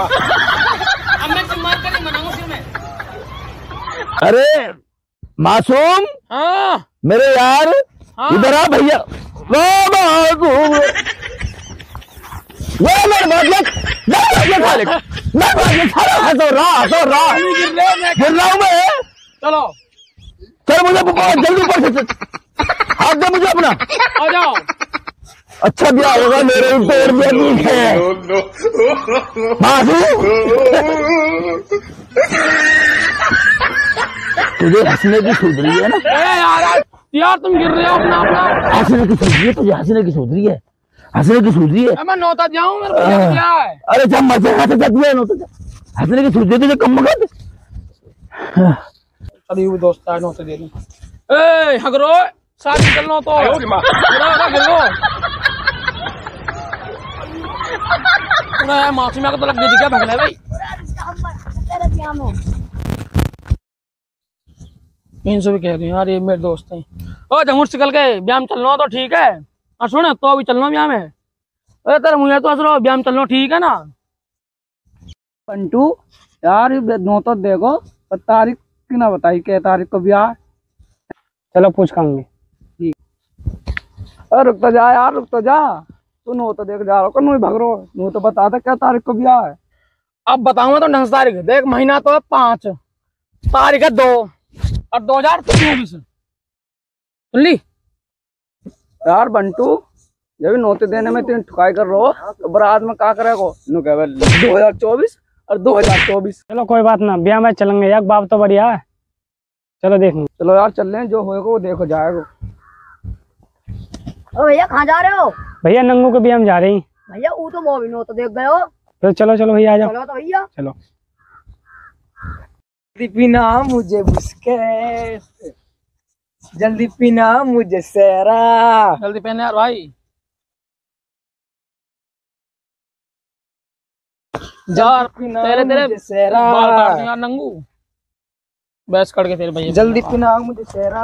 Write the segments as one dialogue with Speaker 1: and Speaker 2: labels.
Speaker 1: अब मैं तुम्हार करी मनाऊं फिर मैं
Speaker 2: अरे मासूम
Speaker 1: हाँ
Speaker 2: मेरे यार
Speaker 1: हाँ।
Speaker 2: इधर आ भैया वाह, मासूम मेरे मतलब ये खा ले खा रहा रहे
Speaker 1: हो
Speaker 2: गिर रहा हूँ मैं
Speaker 1: चलो
Speaker 2: चल मुझे जल्दी ऊपर से हाथ दे मुझे अपना
Speaker 1: आ जाओ
Speaker 2: अच्छा ब्याह होगा? मेरे ऊपर बेबी है। मासूम तुझे हंसने की सूझ रही है ना?
Speaker 1: यार यार तुम गिर रहे हो अपना अपना।
Speaker 2: हंसने की सूझ रही है? तुझे हंसने की सूझ रही है? हंसने की सूझ रही है?
Speaker 1: मैं नौता जाऊँ मेरे को क्या है?
Speaker 2: अरे जब मज़े हाथ जाती है ना तो हंसने की सूझ रही है तुझे कम मगन
Speaker 1: अभी वो दोस्त है नौता दे दूँ। ए हगरो साथ निकलना तो गिरो गिरो गिरो अरे मासूम को तो लग गई क्या भगना भाई? इनसे भी कह रही हूँ यार ये मेरे दोस्त हैं। ओ जमुर से निकल गए ब्याम चलना तो ठीक है। और सुन तो अभी चलना ब्याम है। अरे तेरे मुझे तो हंस रहा ब्याम चलना ठीक है ना?
Speaker 3: पंटू यार ये नौ तो देखो पर तारीख की ना बताई क्या तारीख को ब्याह? चलो पूछ खाऊँगी अरे रुक तो जा यार रुक तो जा। तू नो तो देख जा रहा भाग रो नू तो बता दे क्या तारीख को ब्याह है?
Speaker 1: अब बताऊँगा तो ढंग तारीख देख महीना तो है पाँच। तारीख है दो। और दो हज़ार चौबीस। सुन ली?
Speaker 3: यार बंटू जब नोते देने में तीन ठुकाई कर रहो तो बरात में का करेगो? नु कह दो हज़ार चौबीस और दो हज़ार चौबीस।
Speaker 4: चलो कोई बात ना ब्याह में चलेंगे। एक बाप तो बढ़िया है। चलो देखेंगे
Speaker 3: चलो यार चल रहे हैं जो होएगा वो देखो जाएगा।
Speaker 5: ओ भैया कहाँ जा रहे हो?
Speaker 4: भैया नंगू के भी हम जा रहे हैं।
Speaker 5: भैया वो तो मोबिन हो तो देख गए हो।
Speaker 4: तो चलो चलो भैया आ जाओ।
Speaker 5: चलो तो भैया।
Speaker 4: चलो।
Speaker 3: जल्दी पीना मुझे मुस्के जल्दी पीना मुझे सेरा
Speaker 1: जल्दी पहने यार भाई। यार
Speaker 3: पीना
Speaker 1: तेरे तेरे
Speaker 3: मुझे सेरा
Speaker 1: बाल काट यार नंगू। बैस कट के तेरे भैया।
Speaker 3: जल्दी पीना मुझे सेरा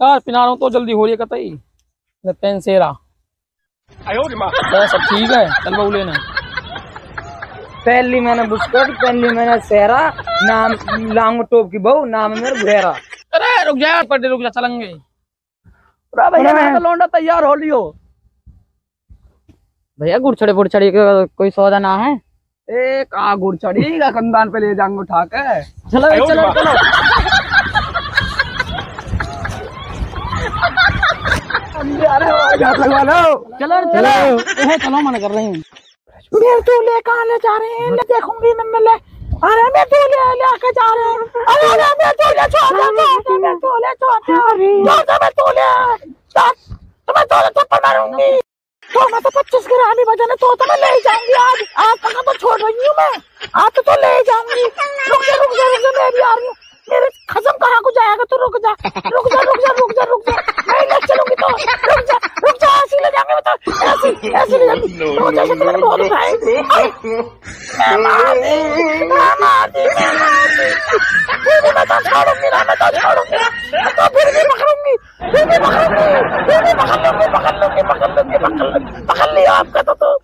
Speaker 1: यार पिना रहा हूँ तो जल्दी हो रही है कतई। ले पेन सेरा। बस अब ठीक है चल बहू लेना।
Speaker 3: पहली मैंने बुस्कट पहली मैंने सेरा नाम लांगो टोप की बहू नाम है मेरा गुहेरा
Speaker 1: अरे रुक जा पटे रुक जा चलेंगे।
Speaker 3: अरे भैया मैं तो लौंडा तैयार हो लियो।
Speaker 5: भैया गुड़छड़े बुड़छड़ी का कोई सौदा ना है?
Speaker 3: एक आ गुड़ चढ़ी का कंदान पे ले जाऊँगा उठा के।
Speaker 5: चलो चलो चलो
Speaker 3: अरे हाथ लगवा लो
Speaker 5: चलो चलो। चलो मन कर रही हूँ।
Speaker 3: मेरे दूल्हे कहाँ ले जा रहे हैं मैं देखूँगी मैं मिले अरे मैं दूल्हे लेके जा रहे हैं। अरे अरे मैं दूल्हे छोड़ दे मैं दूल्हे छोड़ दे। छोड़ दे मैं दूल्हे तो मैं दूल्हे थप्पड़ मारूँगी। तो मैं तो पच्चीस ग्राम ही बजाने तो तो मैं ले जाऊँगी आज। आज तक तो छोड़ रही हूँ मैं। आज तो, तो ले जाऊँगी। रुक जा रुक जा रुक जा मैं भी आ रही हूँ। ऐसे आपका तो